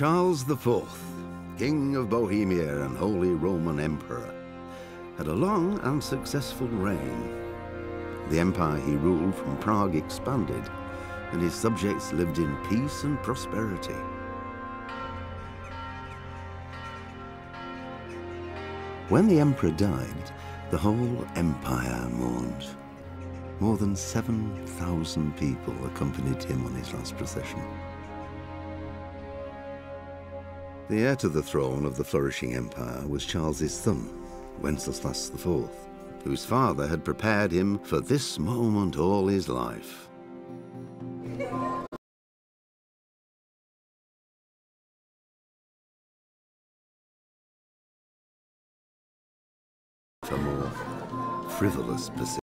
Charles IV, King of Bohemia and Holy Roman Emperor, had a long and successful reign. The empire he ruled from Prague expanded, and his subjects lived in peace and prosperity. When the emperor died, the whole empire mourned. More than 7,000 people accompanied him on his last procession. The heir to the throne of the flourishing empire was Charles's son, Wenceslas IV, whose father had prepared him for this moment all his life. For more frivolous pursuits.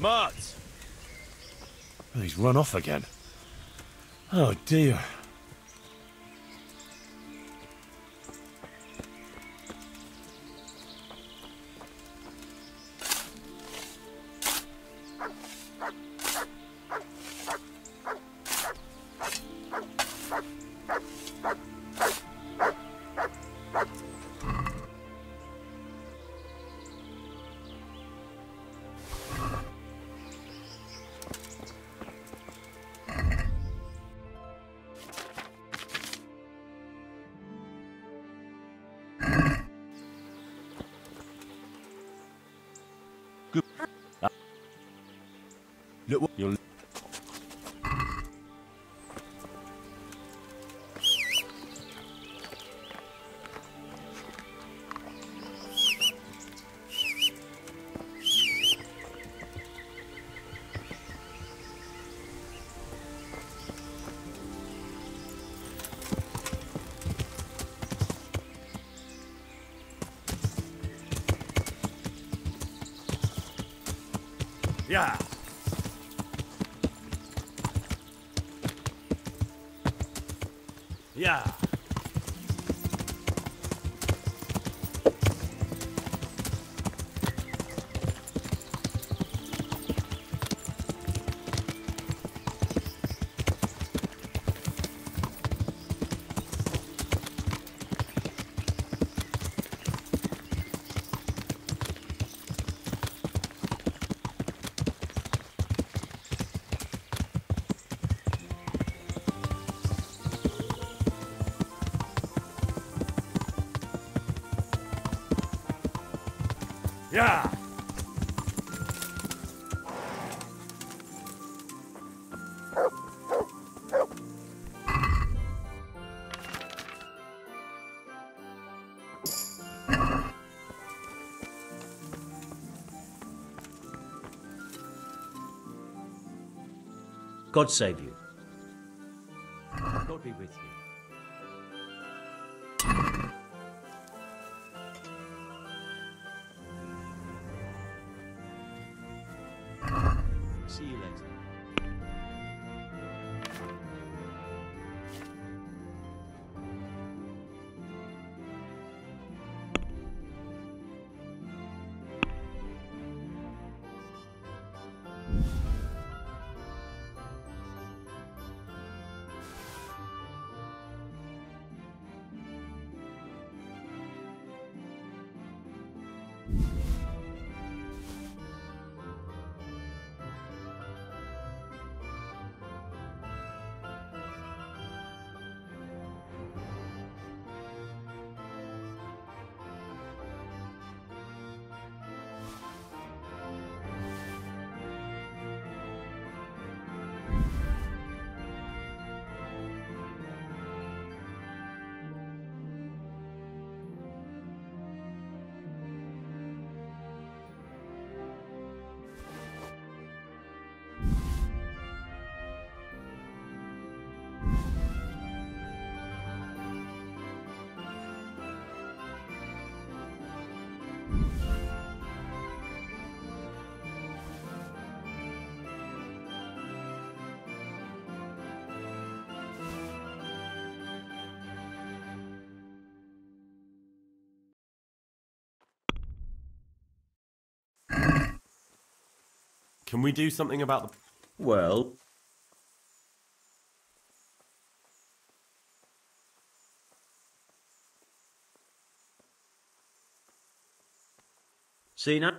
Mart! He's run off again. Oh dear. Look God save you. Can we do something about the. Well, see now?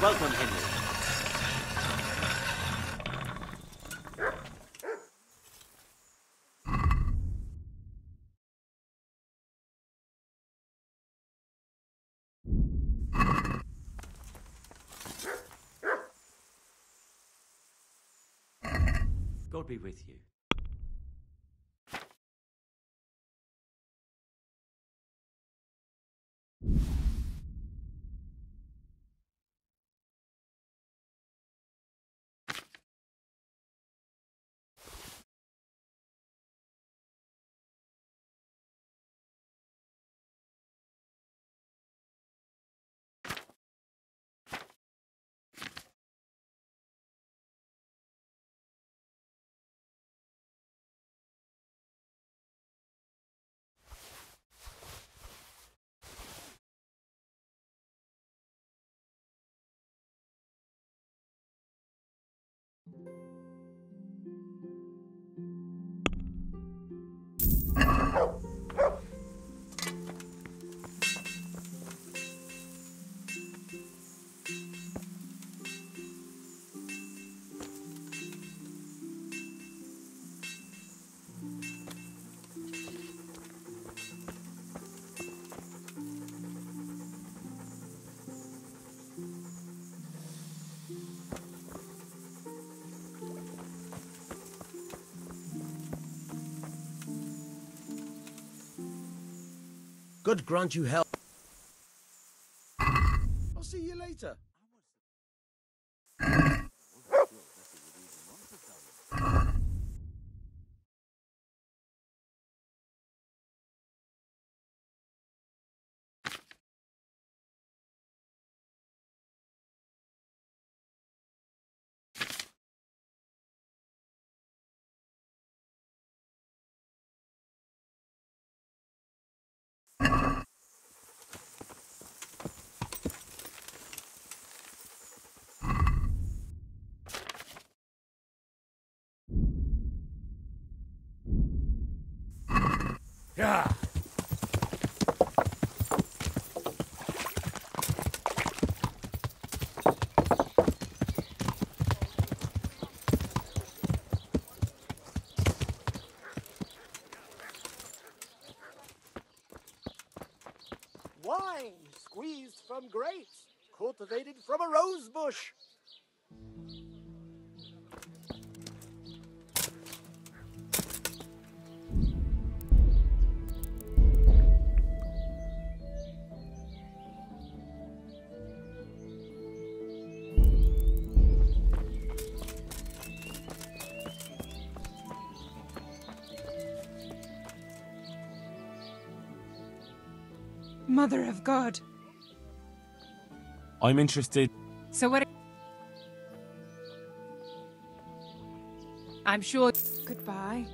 Welcome, Henry. God be with you. God grant you health. Yeah. Wine squeezed from grapes, cultivated from a rose bush. Mother of God. I'm interested. So what? I'm sure. Goodbye.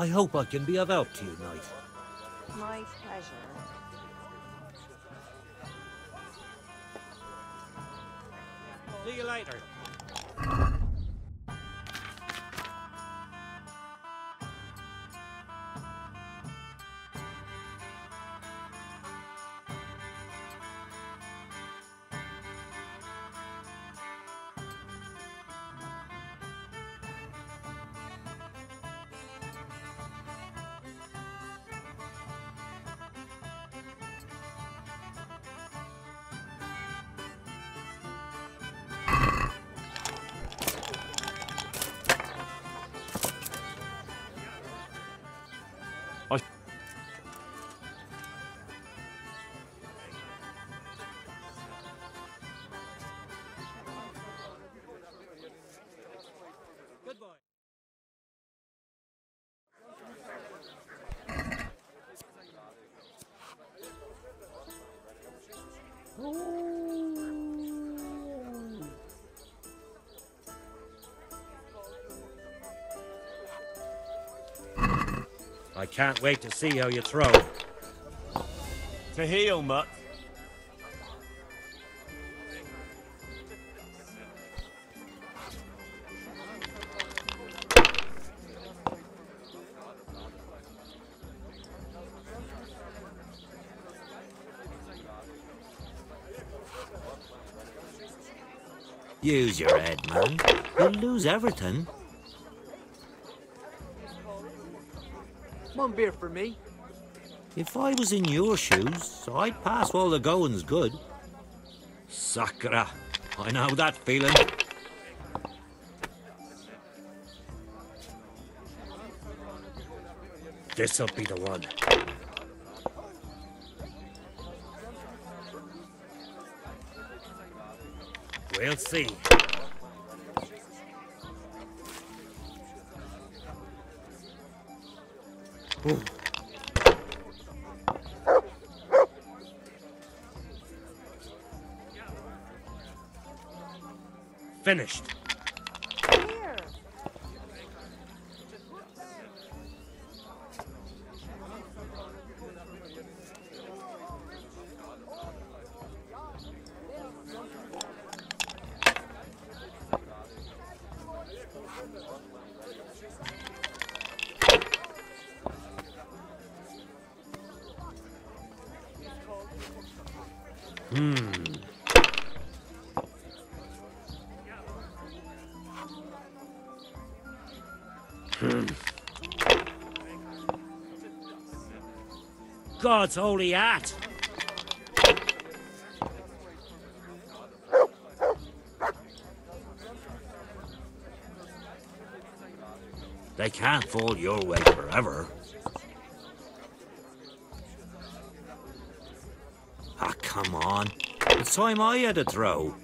I hope I can be of help to you, Knight. My pleasure. See you later. I can't wait to see how you throw. To heel, Mutt. Use your head, man. You'll lose everything. One beer for me. If I was in your shoes, I'd pass while the going's good. Sakra, I know that feeling. This'll be the one. We'll see. Finished. God's holy hat. They can't fall your way forever. Ah, come on. It's time I had a throw.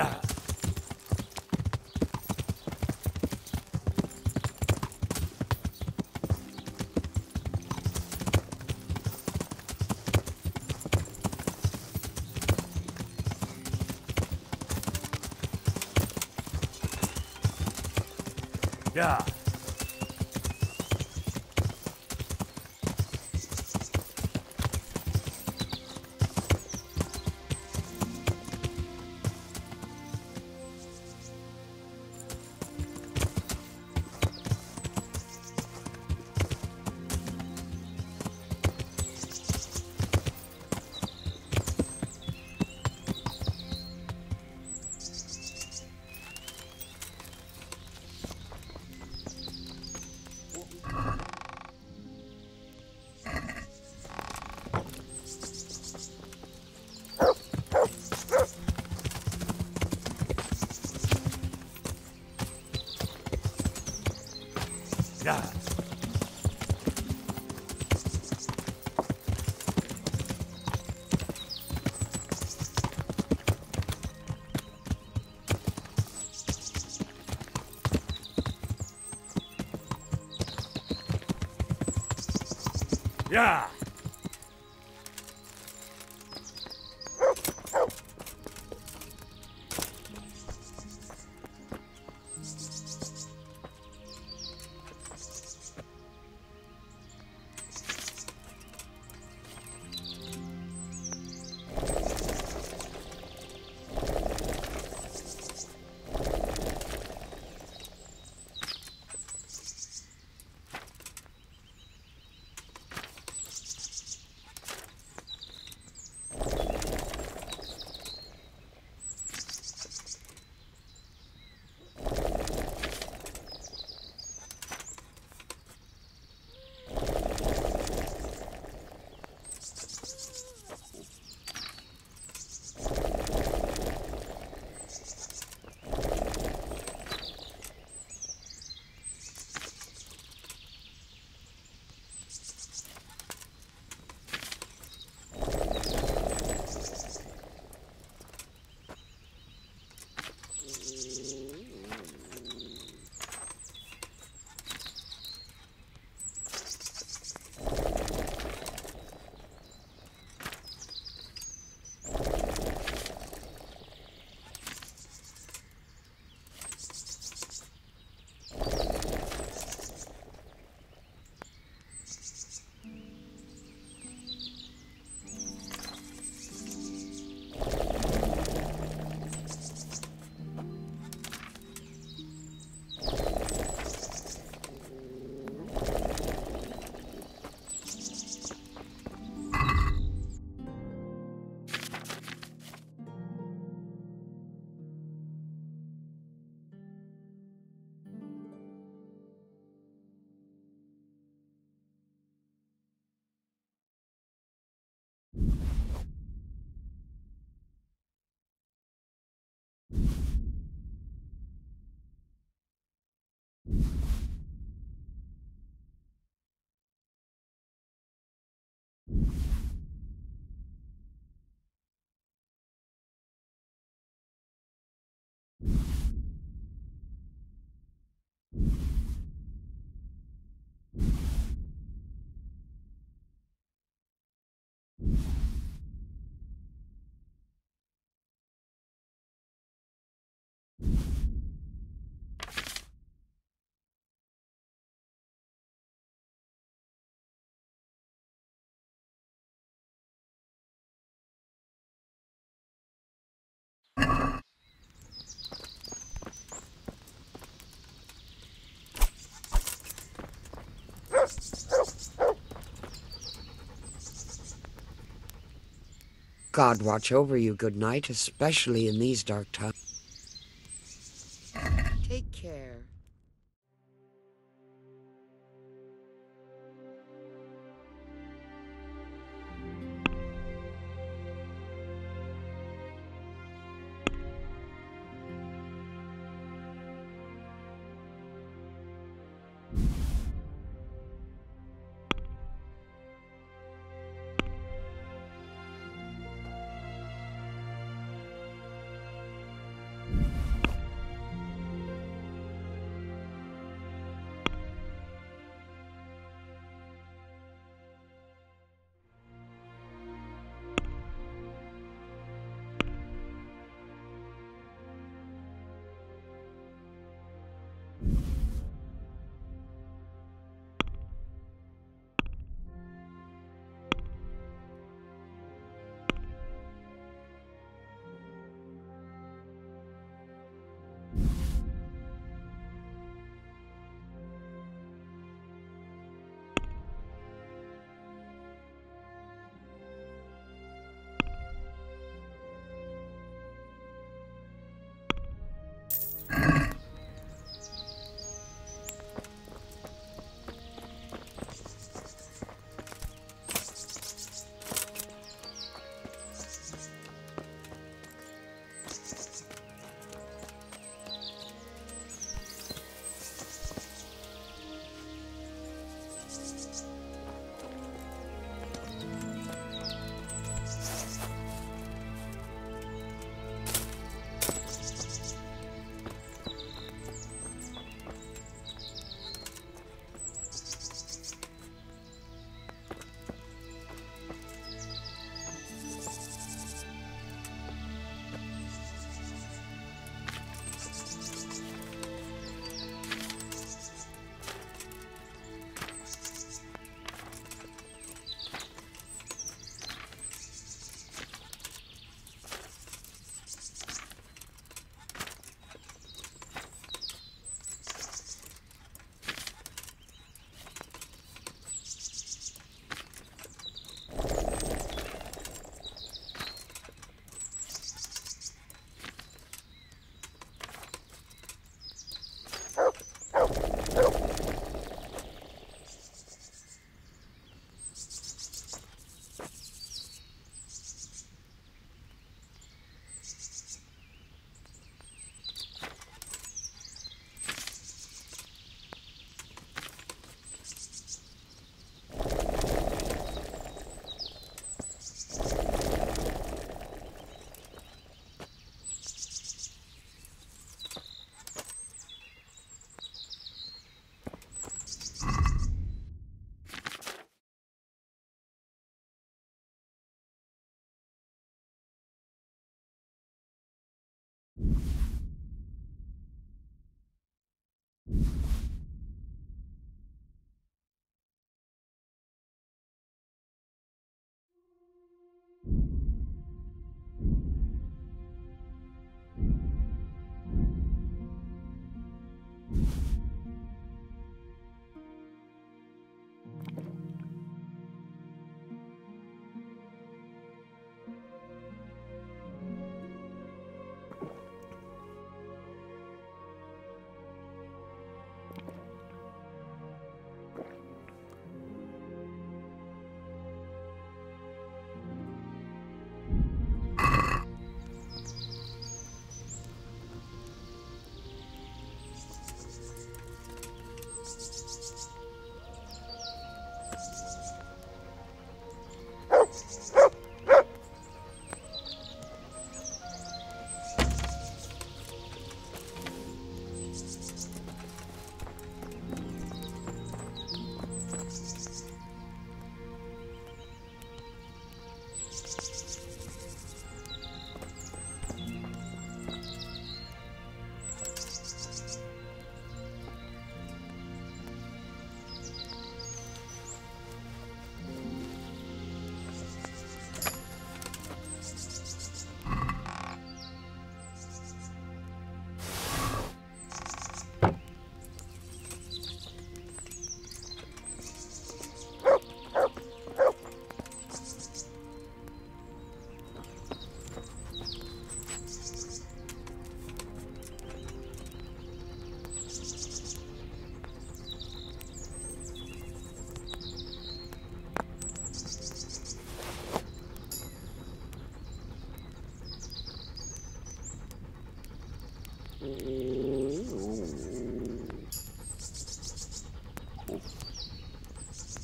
Yeah. Yeah. God watch over you, good night, especially in these dark times.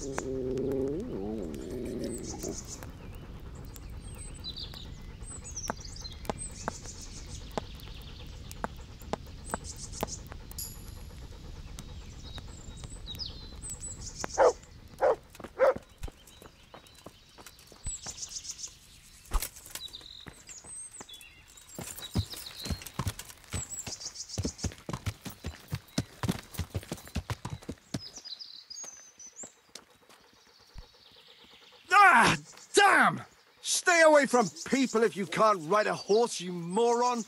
Ah! Stay away from people if you can't ride a horse, you moron!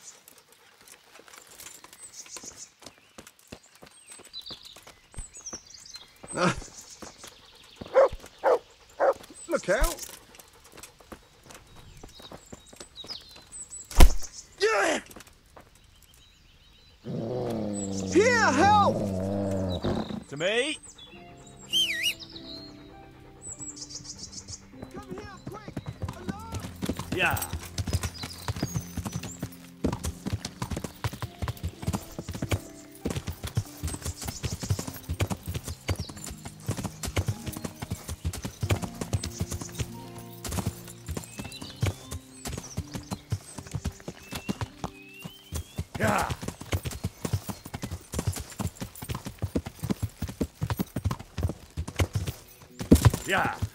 Ah. Look out! Yeah! Here, help! To me? Yeah. Yeah. Yeah.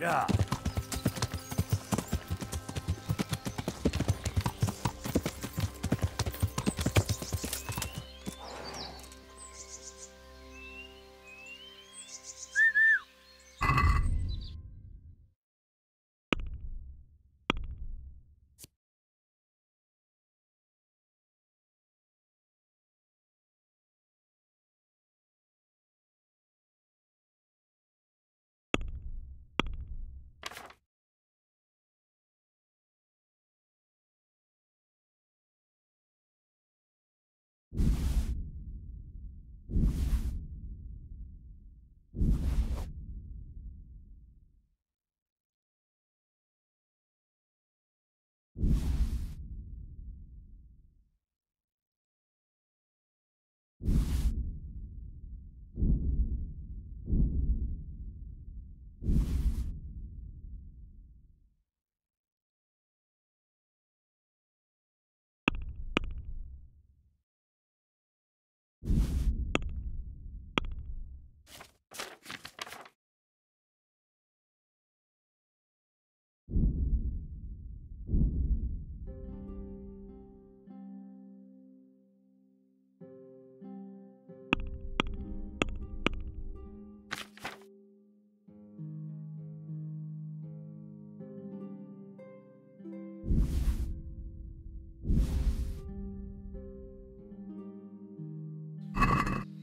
Yeah. you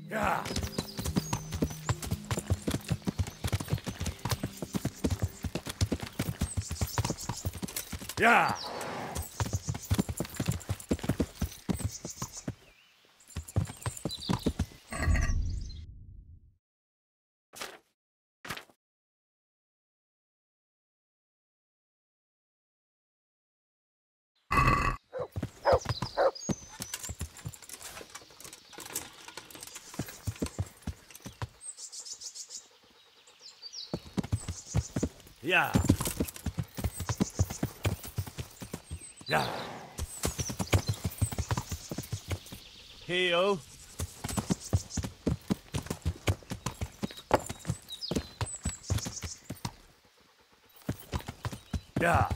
Yeah. Yeah. Yeah. Yeah. Heel. Yeah.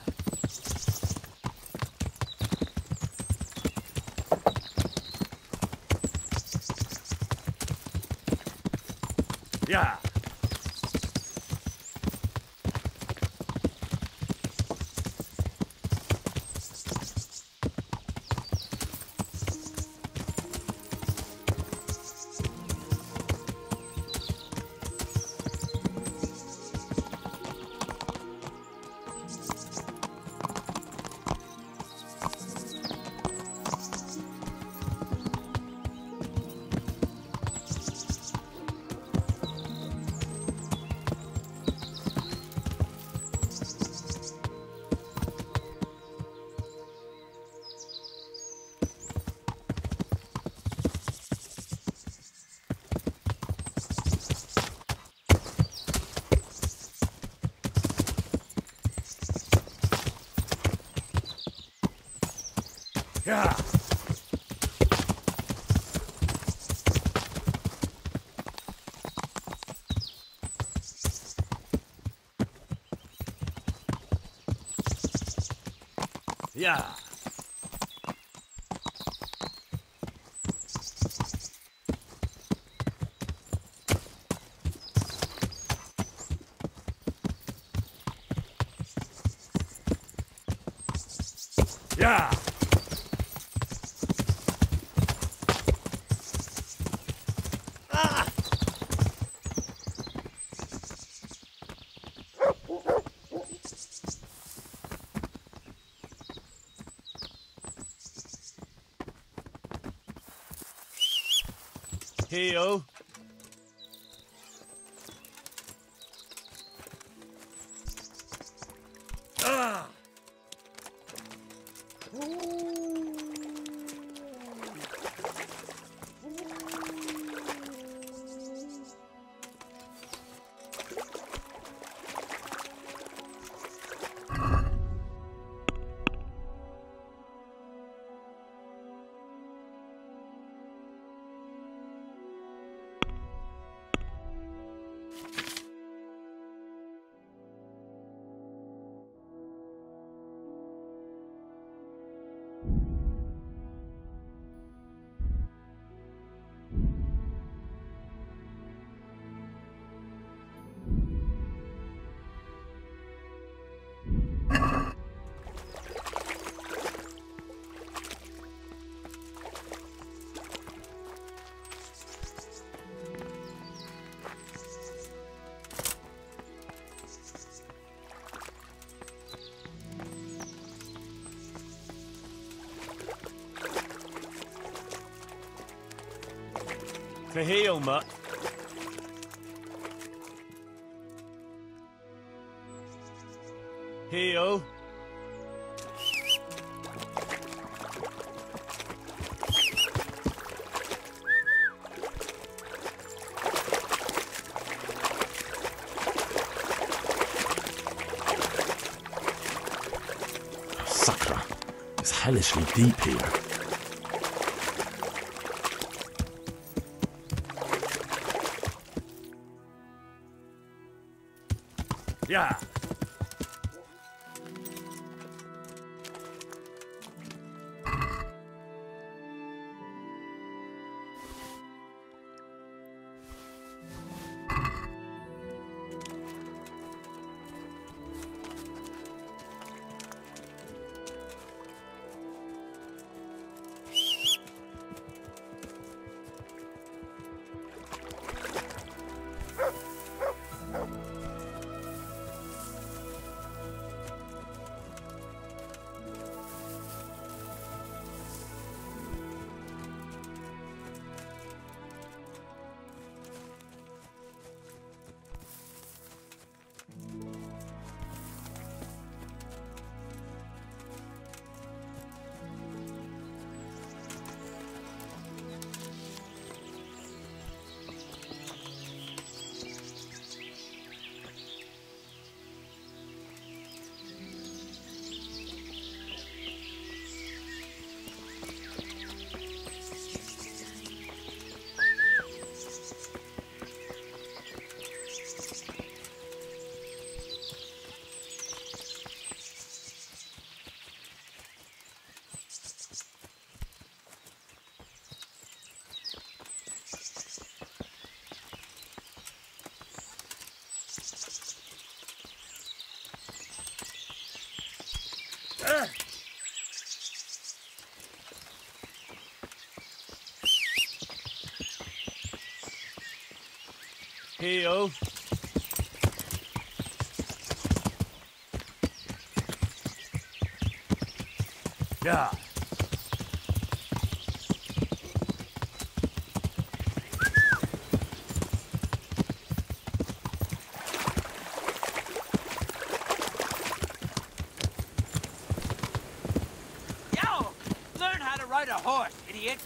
Yeah. Yeah. Heel. To heel, Mutt. Heel. Sakra. It's hellishly deep here. Heel. Yeah. Yo! Learn how to ride a horse, idiot!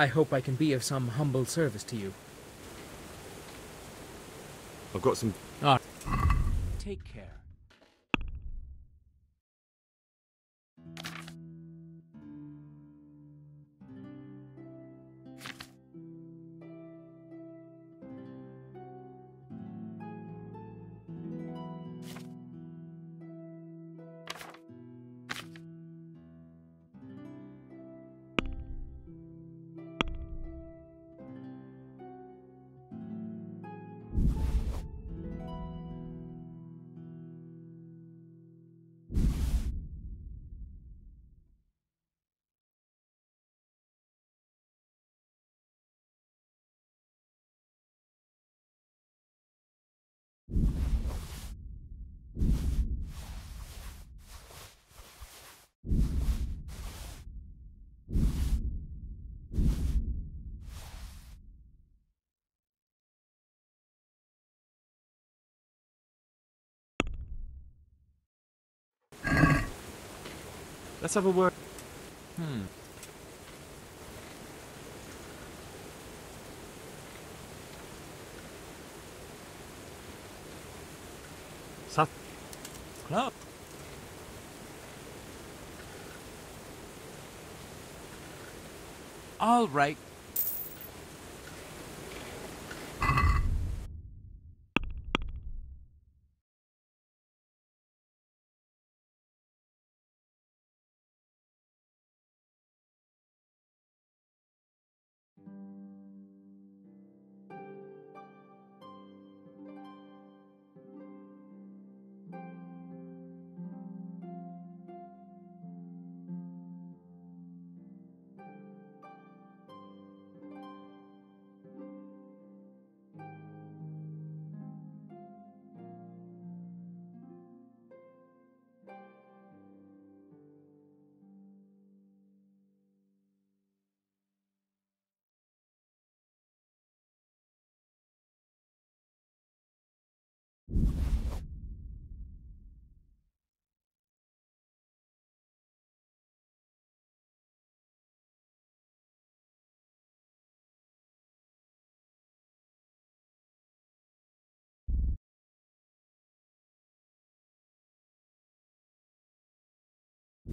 I hope I can be of some humble service to you. I've got some. Ah, Take care. Let's have a word. Hmm. Sa- Club. All right.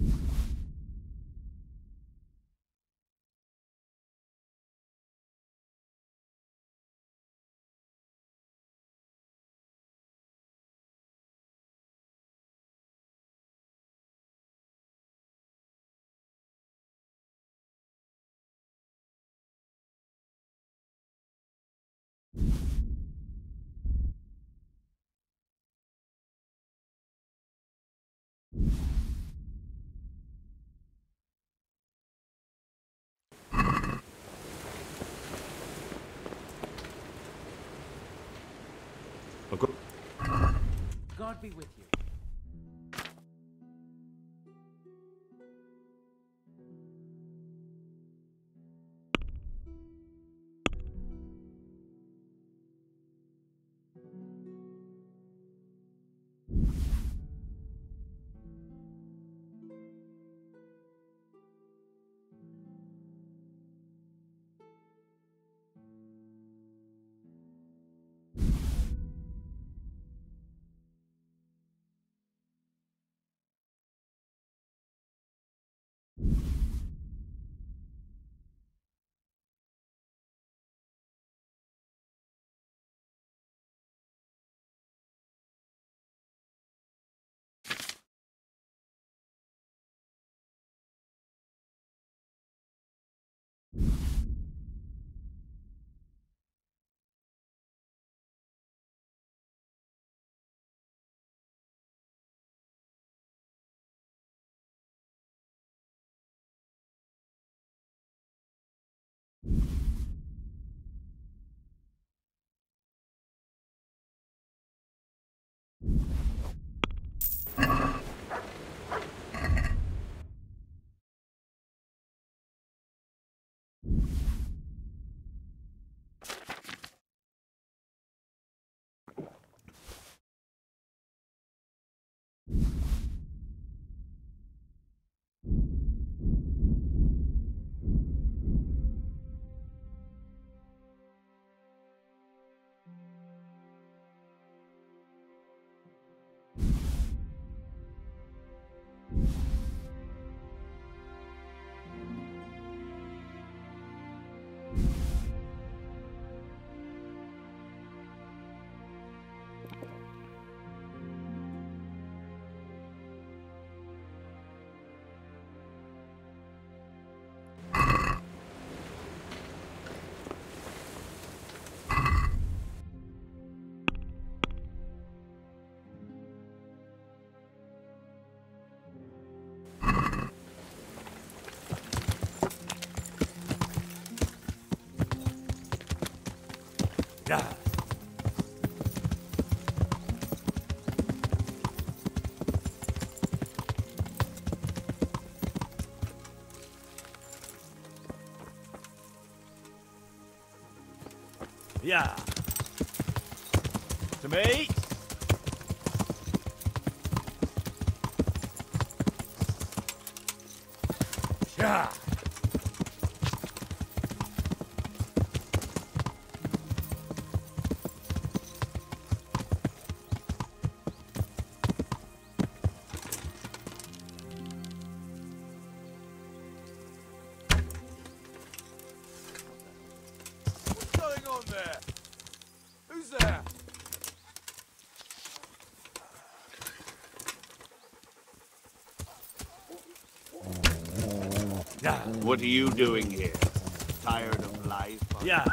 I've got. God be with you. Yeah. Yeah. To me. Yeah. Yeah. What are you doing here? Tired of life? Yeah.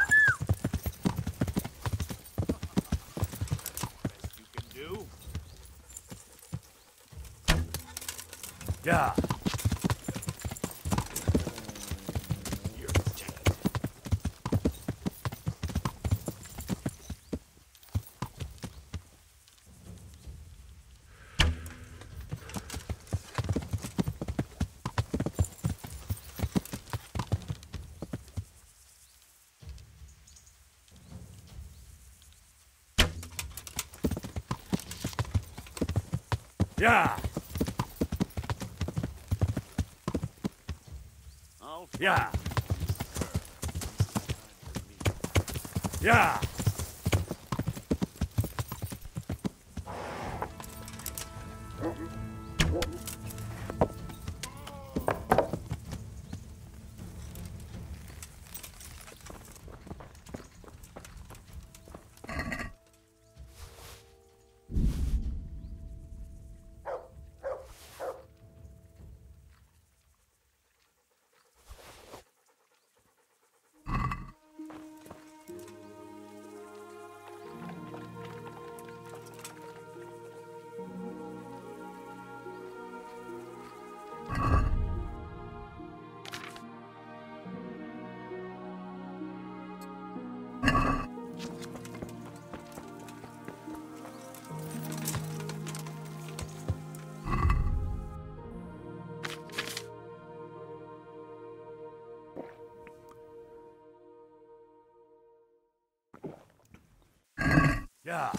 Yeah.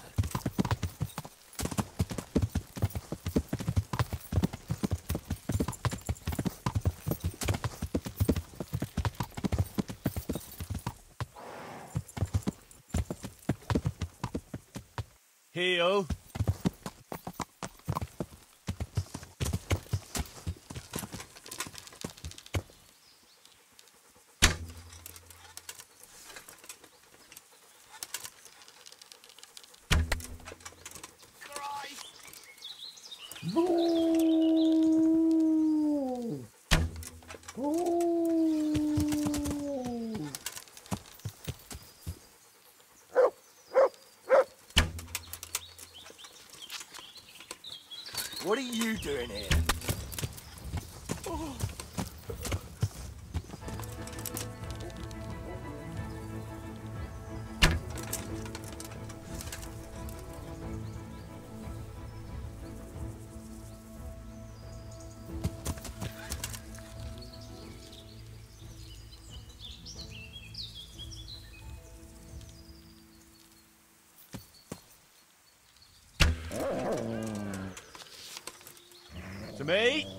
Heel. What are you doing here? Me?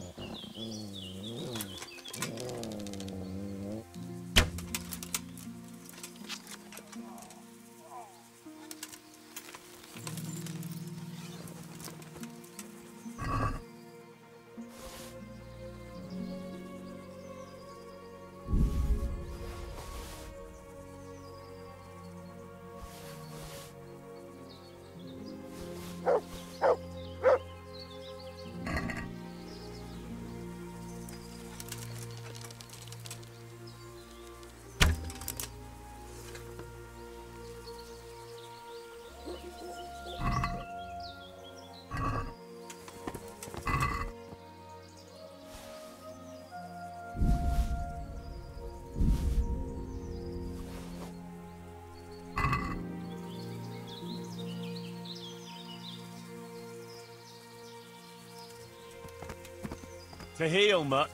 To heel, mutt.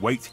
Wait.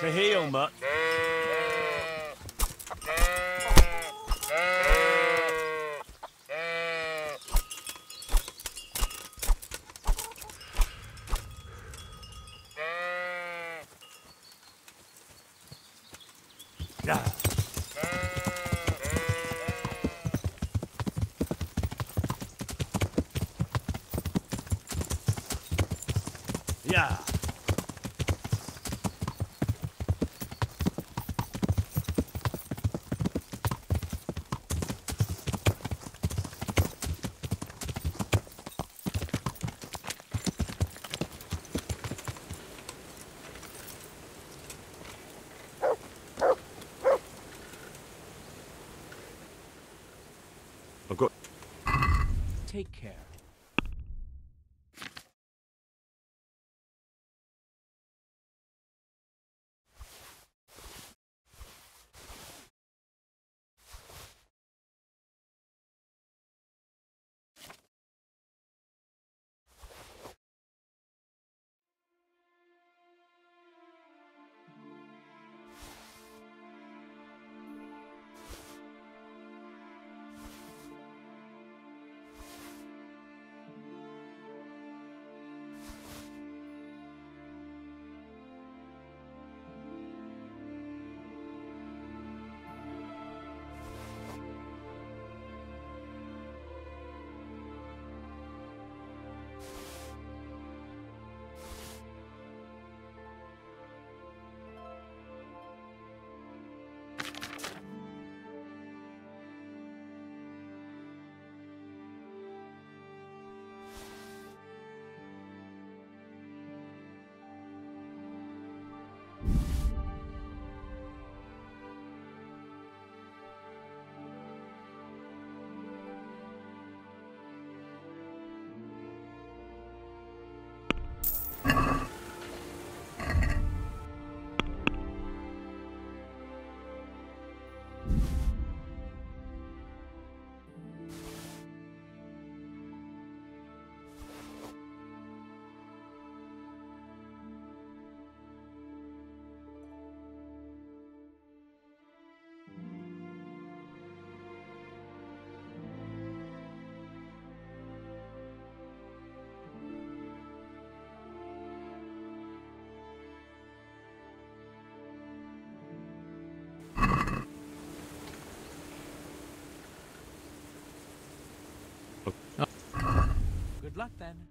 To heal, mutt. Yeah. Yeah. Luck then.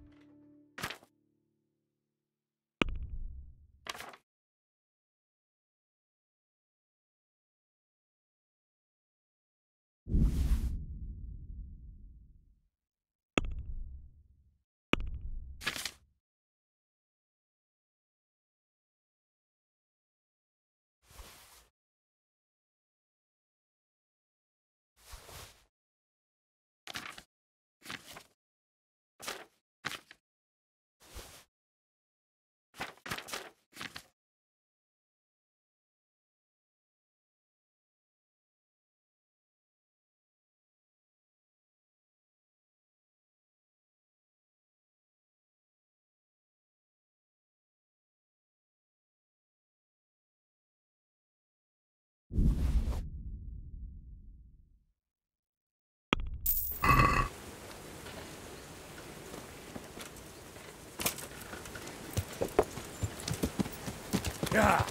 Yeah.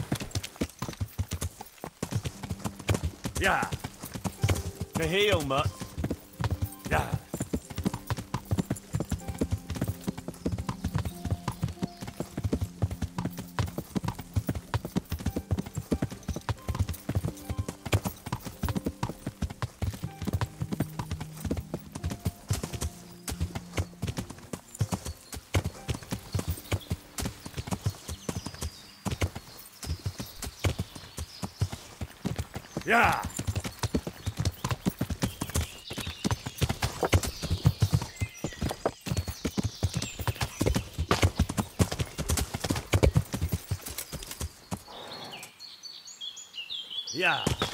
Yeah. To heel, mutt. Yeah. Yeah. Yeah.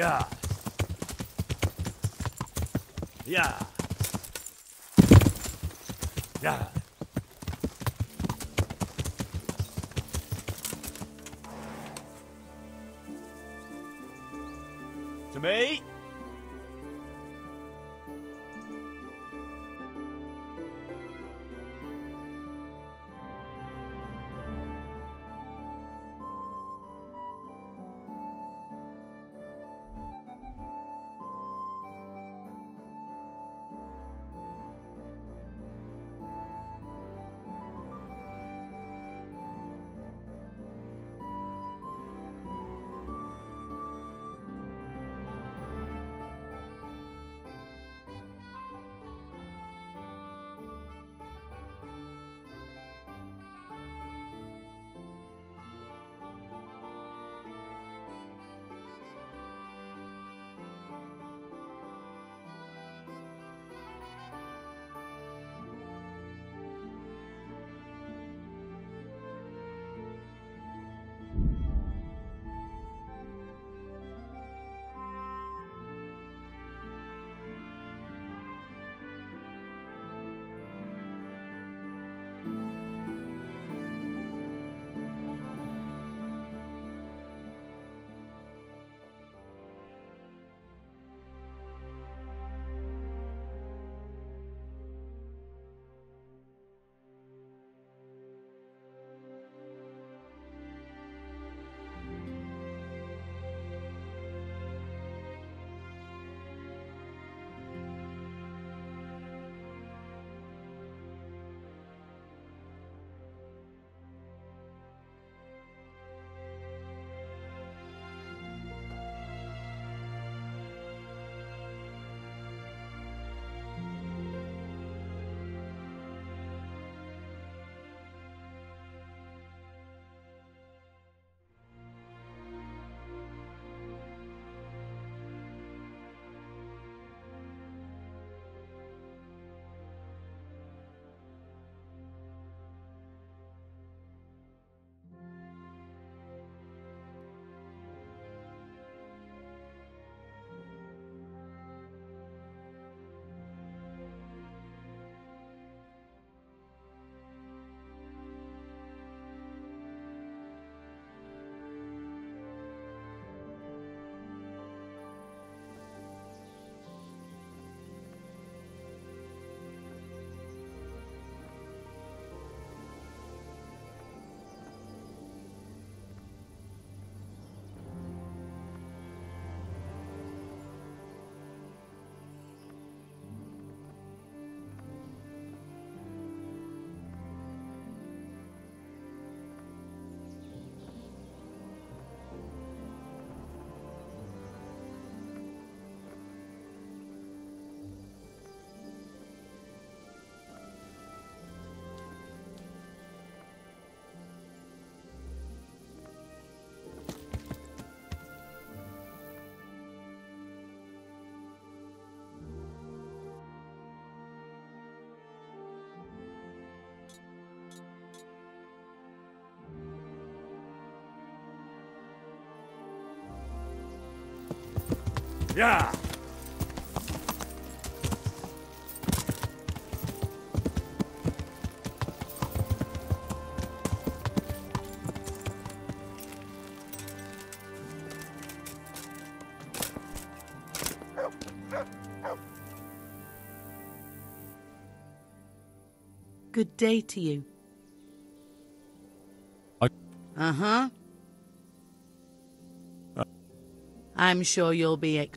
Yeah. Yeah. Yeah. Good day to you. Uh huh. I'm sure you'll be.